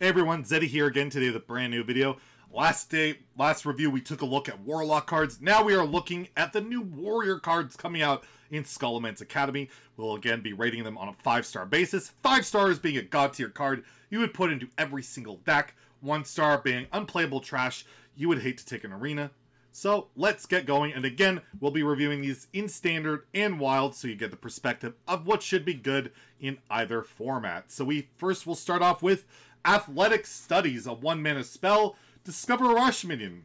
Hey everyone, Zeddy here again today with a brand new video. Last day, last review, we took a look at Warlock cards. Now we are looking at the new Warrior cards coming out in Scholomance Academy. We'll again be rating them on a 5-star basis. 5 stars being a god tier card you would put into every single deck. 1 star being unplayable trash you would hate to take an arena. So let's get going, and again, we'll be reviewing these in Standard and Wild so you get the perspective of what should be good in either format. So we first will start off with Athletic Studies, a one mana spell. Discover a Rush Minion.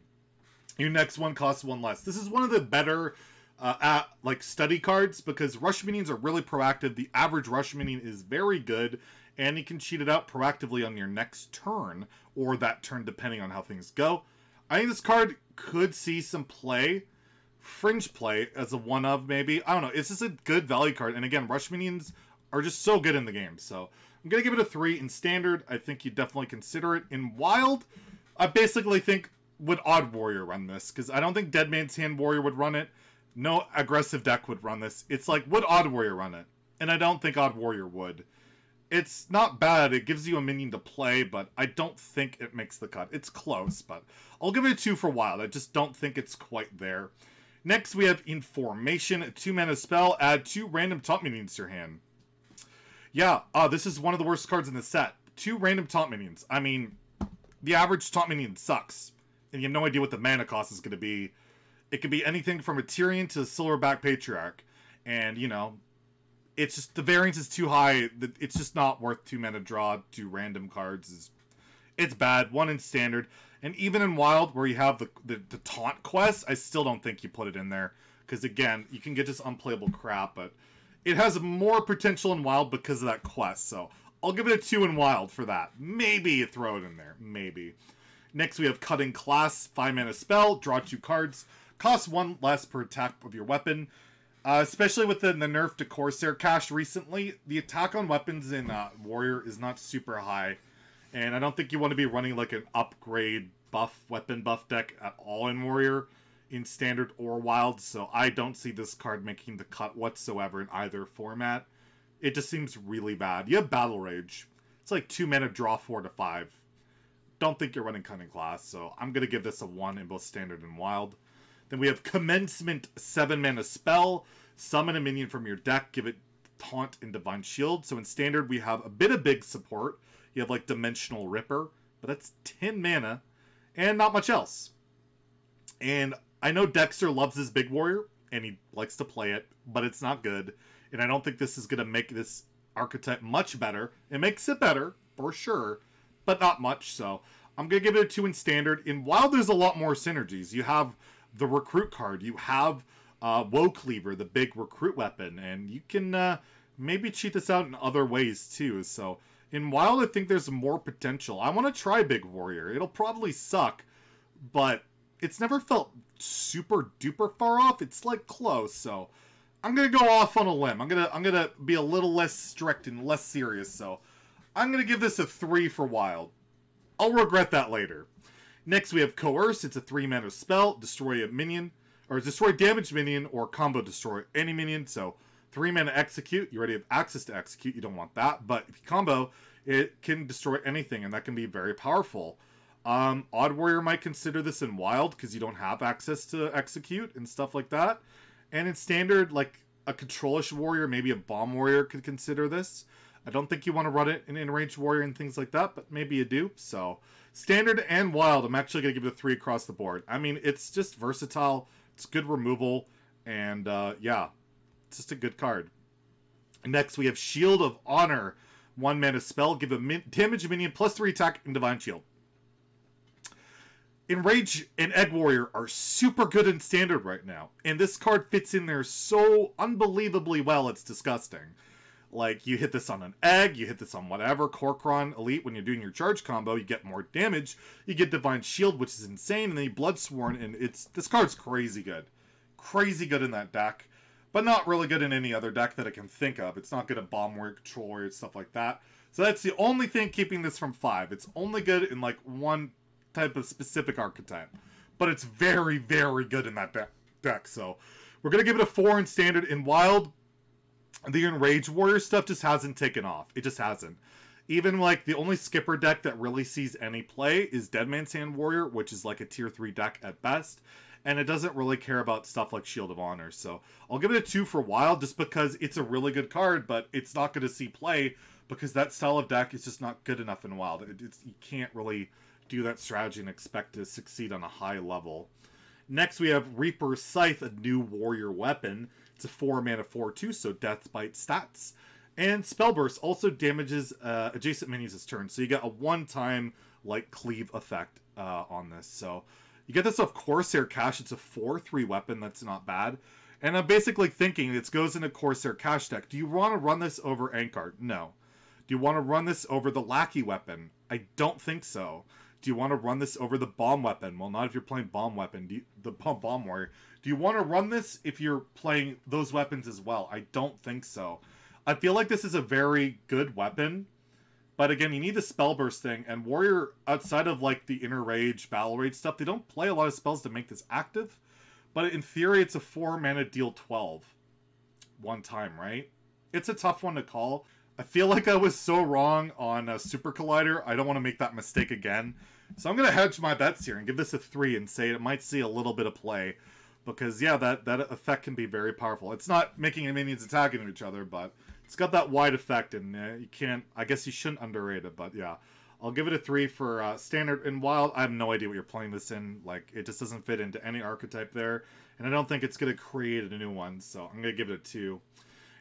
Your next one costs one less. This is one of the better uh, at, like study cards because Rush Minions are really proactive. The average Rush Minion is very good, and you can cheat it out proactively on your next turn or that turn depending on how things go. I think this card could see some play, fringe play as a one of maybe. I don't know. It's just a good value card, and again, Rush Minions are just so good in the game. So I'm gonna give it a three in standard. I think you definitely consider it in wild. I basically think would Odd Warrior run this because I don't think Dead Man's Hand Warrior would run it. No aggressive deck would run this. It's like would Odd Warrior run it, and I don't think Odd Warrior would. It's not bad. It gives you a minion to play, but I don't think it makes the cut. It's close, but I'll give it a 2 for Wild. I just don't think it's quite there. Next, we have In Formation. A 2-mana spell. Add 2 random taunt minions to your hand. Yeah, uh, this is one of the worst cards in the set. Two random taunt minions. I mean, the average taunt minion sucks. And you have no idea what the mana cost is going to be. It could be anything from a Tirion to a Silverback Patriarch. And, you know, it's just the variance is too high. It's just not worth two mana draw two random cards. Is It's bad. One in standard. And even in Wild, where you have the, the, the taunt quest, I still don't think you put it in there. Because, again, you can get just unplayable crap, but it has more potential in Wild because of that quest. So I'll give it a 2 in Wild for that. Maybe you throw it in there. Maybe. Next, we have Cutting Class. 5 mana spell. Draw 2 cards. Cost 1 less per attack of your weapon. Uh, especially with the, the nerf to Corsair cache recently, the attack on weapons in uh, Warrior is not super high. And I don't think you want to be running like an upgrade buff, weapon buff deck at all in Warrior in standard or wild, so I don't see this card making the cut whatsoever in either format. It just seems really bad. You have Battle Rage. It's like 2 mana draw 4 to 5. Don't think you're running Cutting Class, so I'm going to give this a 1 in both standard and wild. Then we have Commencement 7 mana spell. Summon a minion from your deck, give it Taunt and Divine Shield. So in standard, we have a bit of big support. You have like Dimensional Ripper, but that's 10 mana and not much else. And I know Dexter loves his big warrior and he likes to play it, but it's not good. And I don't think this is going to make this archetype much better. It makes it better, for sure, but not much. So I'm going to give it a 2 in standard. In Wild, there's a lot more synergies. You have the recruit card, you have uh, Woecleaver, the big recruit weapon, and you can uh, maybe cheat this out in other ways too. So in Wild, I think there's more potential. I want to try Big Warrior. It'll probably suck, but it's never felt super duper far off. It's like close, so I'm gonna go off on a limb. I'm gonna I'm gonna be a little less strict and less serious. So I'm gonna give this a three for Wild. I'll regret that later. Next we have Coerce. It's a three mana spell. Destroy a minion or destroy damaged minion or combo destroy any minion. So three mana execute. You already have access to execute. You don't want that, but if you combo, it can destroy anything, and that can be very powerful. Um, Odd Warrior might consider this in Wild because you don't have access to execute and stuff like that. And in Standard, like a Controlish Warrior, maybe a Bomb Warrior could consider this. I don't think you want to run it in Enraged Warrior and things like that, but maybe you do. So, Standard and Wild, I'm actually going to give it a 3 across the board. I mean, it's just versatile, it's good removal, and uh, yeah, it's just a good card. Next, we have Shield of Honor. One mana spell, give a min damage minion plus 3 attack and Divine Shield. Enrage and Egg Warrior are super good in standard right now. And this card fits in there so unbelievably well, it's disgusting. Like, you hit this on an egg, you hit this on whatever, Kor'kron Elite, when you're doing your charge combo, you get more damage. You get Divine Shield, which is insane, and then you Bloodsworn, and it's this card's crazy good. Crazy good in that deck, but not really good in any other deck that I can think of. It's not good at Bomb Warrior, Control Warrior, stuff like that. So that's the only thing keeping this from 5. It's only good in, like, one type of specific archetype. But it's very, very good in that de deck. So we're going to give it a 4 in standard. In wild, the Enraged Warrior stuff just hasn't taken off. It just hasn't. Even like the only skipper deck that really sees any play is Dead Man's Hand Warrior, which is like a tier 3 deck at best. And it doesn't really care about stuff like Shield of Honor. So I'll give it a 2 for Wild just because it's a really good card, but it's not going to see play because that style of deck is just not good enough in Wild. It, you can't really do that strategy and expect to succeed on a high level. Next, we have Reaper Scythe, a new warrior weapon. It's a 4 mana 4 2, so Death Bite stats. And Spellburst also damages uh, adjacent minions this turn, so you get a one time like cleave effect uh, on this. So you get this off Corsair Cache. It's a 4 3 weapon, that's not bad. And I'm basically thinking this goes into Corsair Cache deck. Do you want to run this over Ancharrr? No. Do you want to run this over the Lackey weapon? I don't think so. Do you want to run this over the bomb weapon? Well, not if you're playing bomb weapon, you, the bomb, warrior. Do you want to run this if you're playing those weapons as well? I don't think so. I feel like this is a very good weapon, but again, you need the spell burst thing. And warrior, outside of like the inner rage, battle rage stuff, they don't play a lot of spells to make this active. But in theory, it's a four mana deal twelve, one time, right? It's a tough one to call. I feel like I was so wrong on a Supercollider. I don't want to make that mistake again. So I'm going to hedge my bets here and give this a 3 and say it might see a little bit of play. Because, yeah, that, that effect can be very powerful. It's not making minions attacking each other, but it's got that wide effect, and uh, you can't... I guess you shouldn't underrate it, but yeah. I'll give it a 3 for uh, Standard and Wild. I have no idea what you're playing this in. Like, it just doesn't fit into any archetype there. And I don't think it's going to create a new one, so I'm going to give it a 2.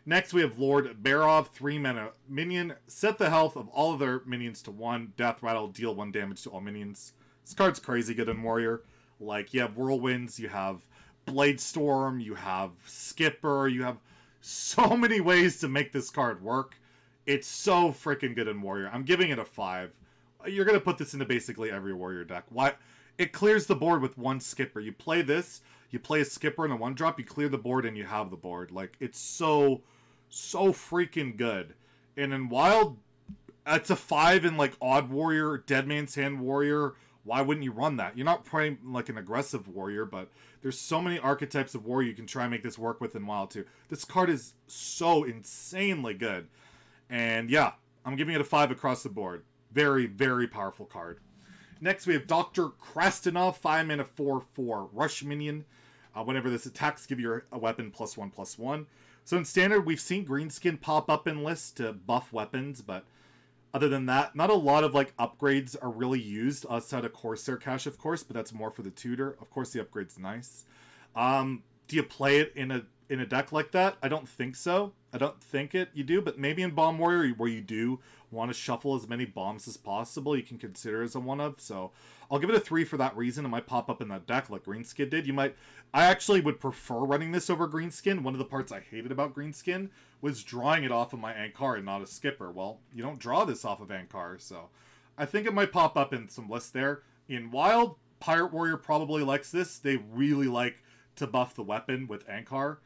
Next, we have Lord Barov, 3 mana minion. Set the health of all other minions to 1. Death Rattle, deal 1 damage to all minions. This card's crazy good in Warrior. Like, you have Whirlwinds, you have Blade Storm, you have Skipper, you have so many ways to make this card work. It's so freaking good in Warrior. I'm giving it a 5. You're going to put this into basically every Warrior deck. Why? It clears the board with one Skipper. You play this, you play a Skipper and a 1-drop, you clear the board, and you have the board. Like, it's so so freaking good. And in Wild, it's a five in like Odd Warrior, Dead Man's Hand Warrior. Why wouldn't you run that? You're not playing like an aggressive warrior, but there's so many archetypes of warrior you can try and make this work with in Wild too. This card is so insanely good. And yeah, I'm giving it a five across the board. Very, very powerful card. Next, we have Dr. Krastinov, 5 mana 4 4 Rush Minion. Uh, whenever this attacks, give your a weapon plus 1 plus 1. So in standard, we've seen Greenskin pop up in lists to buff weapons, but other than that, not a lot of like upgrades are really used outside of Corsair Cache, of course, but that's more for the tutor. Of course, the upgrade's nice. Um, do you play it in a in a deck like that? I don't think so. I don't think it you do, but maybe in Bomb Warrior where you do want to shuffle as many bombs as possible, you can consider as a one of. So I'll give it a three for that reason. It might pop up in that deck like Greenskin did. You might I actually would prefer running this over Greenskin. One of the parts I hated about Greenskin was drawing it off of my Ancharrr and not a skipper. Well, you don't draw this off of Ancharrr, so I think it might pop up in some lists there. In Wild, Pirate Warrior probably likes this. They really like to buff the weapon with Ancharrr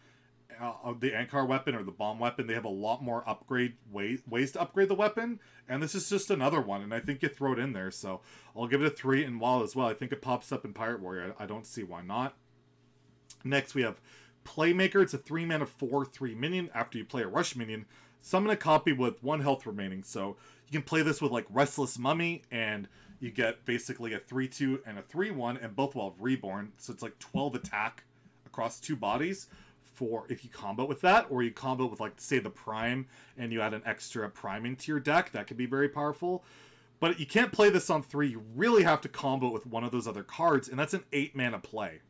uh, the Ancharrr weapon or the bomb weapon, they have a lot more upgrade way, ways to upgrade the weapon, and this is just another one, and I think you throw it in there, so I'll give it a 3 in Wall as well. I think it pops up in Pirate Warrior. I, I don't see why not. Next, we have Playmaker. It's a 3 mana 4 3 minion. After you play a Rush minion, summon a copy with 1 health remaining, so you can play this with like Restless Mummy, and you get basically a 3 2 and a 3 1, and both will have Reborn, so it's like 12 attack across two bodies for if you combo with that, or you combo with like say the prime and you add an extra prime into your deck, that could be very powerful. But you can't play this on three. You really have to combo with one of those other cards, and that's an eight mana play.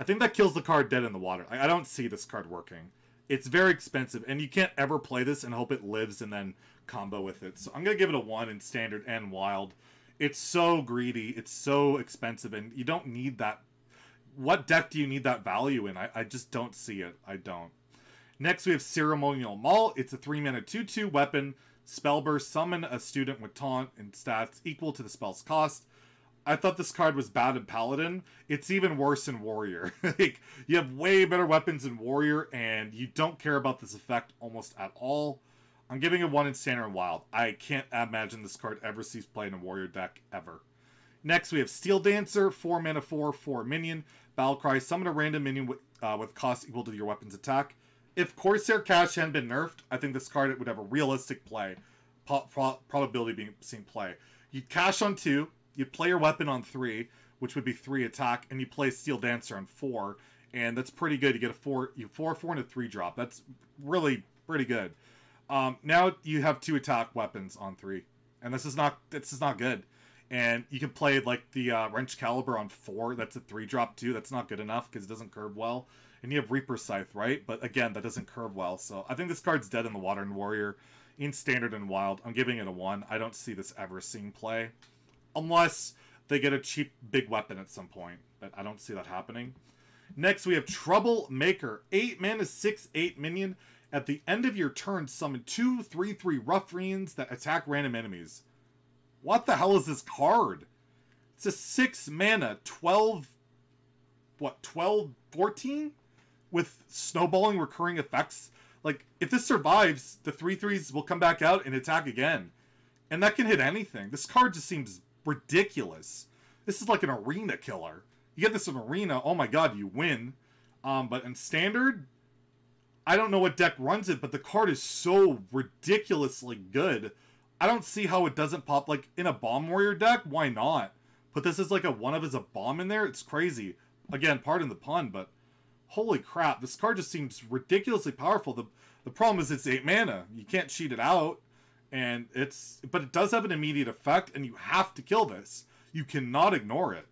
I think that kills the card dead in the water. I, I don't see this card working. It's very expensive, and you can't ever play this and hope it lives and then combo with it. So I'm gonna give it a one in standard and wild. It's so greedy. It's so expensive, and you don't need that what deck do you need that value in? I, I just don't see it. I don't. Next, we have Ceremonial Maul. It's a 3 mana 2 2 weapon. Spellburst, summon a student with taunt and stats equal to the spell's cost. I thought this card was bad in Paladin. It's even worse in Warrior. like, you have way better weapons in Warrior, and you don't care about this effect almost at all. I'm giving it 1 in Standard and Wild. I can't imagine this card ever sees play in a Warrior deck, ever. Next, we have Steel Dancer, 4 mana 4, 4 minion. Battlecry, summon a random minion with, uh, with cost equal to your weapon's attack. If Corsair Cache hadn't been nerfed, I think this card would have a realistic play. pro- pro- probability being seen play. You cash on two, you play your weapon on three, which would be three attack, and you play Steel Dancer on four, and that's pretty good. You get a four, you four, four, and a three drop. That's really pretty good. Um, now you have two attack weapons on three, and this is not this is not good. And you can play like the uh, Wrenchcalibur on four. That's a three drop too. That's not good enough because it doesn't curve well. And you have Reaper Scythe, right? But again, that doesn't curve well. So I think this card's dead in the Water and Warrior, in Standard and Wild. I'm giving it a one. I don't see this ever seeing play, unless they get a cheap big weapon at some point. But I don't see that happening. Next, we have Troublemaker. 8 mana, 6 8 minion. At the end of your turn, summon two three three 3 3 Ruffians that attack random enemies. What the hell is this card? It's a 6 mana, 12. What, 12, 14? With snowballing recurring effects. Like, if this survives, the 3 3s will come back out and attack again. And that can hit anything. This card just seems ridiculous. This is like an arena killer. You get this in arena, oh my god, you win. Um, but in standard, I don't know what deck runs it, but the card is so ridiculously good. I don't see how it doesn't pop like in a bomb warrior deck. Why not? Put this as like a one of as a bomb in there. It's crazy. Again, pardon the pun, but holy crap, this card just seems ridiculously powerful. The the problem is it's eight mana. You can't cheat it out, and it's but it does have an immediate effect, and you have to kill this. You cannot ignore it.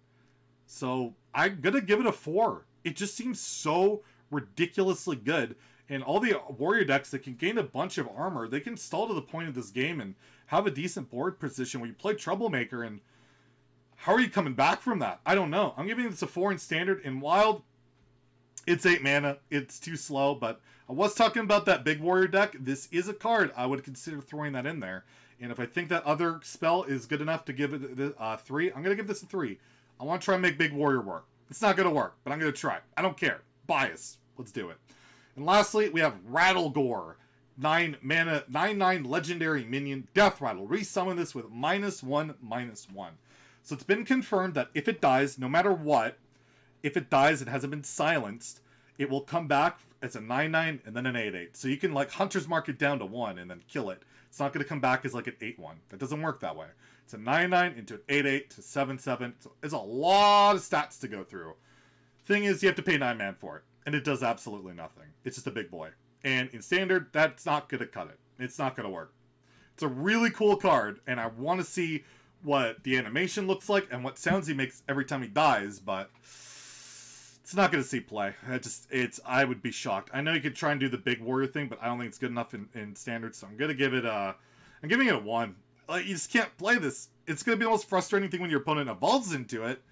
So I'm gonna give it a four. It just seems so ridiculously good. And all the warrior decks that can gain a bunch of armor, they can stall to the point of this game and have a decent board position where you play Troublemaker and how are you coming back from that? I don't know. I'm giving this a four in standard. In wild, it's eight mana. It's too slow, but I was talking about that big warrior deck. This is a card. I would consider throwing that in there. And if I think that other spell is good enough to give it a uh, three, I'm going to give this a three. I want to try and make Big Warrior work. It's not going to work, but I'm going to try. I don't care. Bias. Let's do it. And lastly, we have Rattlegore. 9 mana, 9 9 legendary minion, Death Rattle. Resummon this with minus 1, minus 1. So it's been confirmed that if it dies, no matter what, if it dies, it hasn't been silenced, it will come back as a 9 9 and then an 8 8. So you can like Hunter's Mark it down to 1 and then kill it. It's not going to come back as like an 8 1. That doesn't work that way. It's a 9 9 into an 8 8 to 7 7. So it's a lot of stats to go through. Thing is, you have to pay 9 man for it. And it does absolutely nothing. It's just a big boy. And in standard, that's not going to cut it. It's not going to work. It's a really cool card, and I want to see what the animation looks like and what sounds he makes every time he dies, but it's not going to see play. I just, it's, I would be shocked. I know you could try and do the big warrior thing, but I don't think it's good enough in, in standard, so I'm going to give it a, I'm giving it a 1. Like, you just can't play this. It's going to be the most frustrating thing when your opponent evolves into it.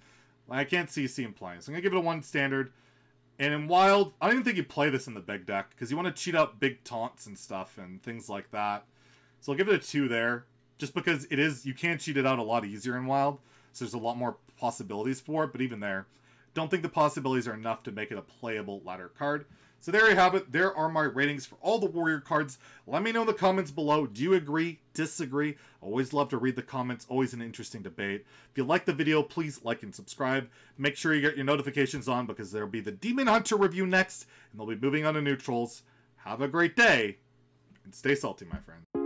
Like, I can't see you seeing playing, so I'm going to give it a 1 standard. And in Wild, I don't even think you play this in the big deck, because you want to cheat out big taunts and stuff and things like that. So I'll give it a 2 there, just because it is, you can cheat it out a lot easier in Wild, so there's a lot more possibilities for it, but even there, don't think the possibilities are enough to make it a playable ladder card. So there you have it. There are my ratings for all the Warrior cards. Let me know in the comments below. Do you agree? Disagree? Always love to read the comments. Always an interesting debate. If you like the video, please like and subscribe. Make sure you get your notifications on because there will be the Demon Hunter review next, and they'll be moving on to neutrals. Have a great day, and stay salty, my friend.